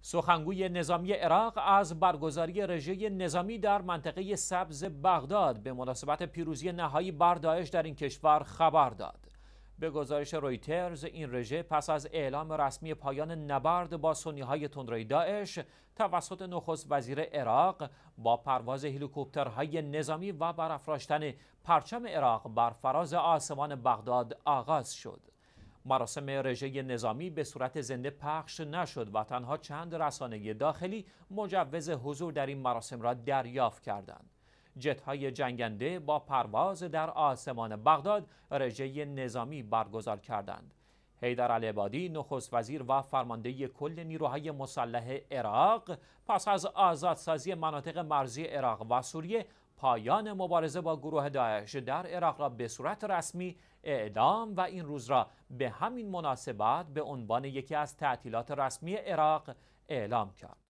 سخنگوی نظامی عراق از برگزاری رژه نظامی در منطقه سبز بغداد به مناسبت پیروزی نهایی بر داعش در این کشور خبر داد. به گزارش رویترز این رژه پس از اعلام رسمی پایان نبرد با سنی های تندروی داعش توسط نخست وزیر عراق با پرواز هلیکوپترهای نظامی و برافراشتن پرچم عراق بر فراز آسمان بغداد آغاز شد. مراسم رژه نظامی به صورت زنده پخش نشد و تنها چند رسانه داخلی مجوز حضور در این مراسم را دریافت کردند. جت های جنگنده با پرواز در آسمان بغداد رژه نظامی برگزار کردند. حیدر العبادی نخست وزیر و فرمانده کل نیروهای مسلح عراق پس از آزادسازی مناطق مرزی عراق و سوریه پایان مبارزه با گروه داعش در عراق را به صورت رسمی اعلام و این روز را به همین مناسبت به عنوان یکی از تعطیلات رسمی عراق اعلام کرد.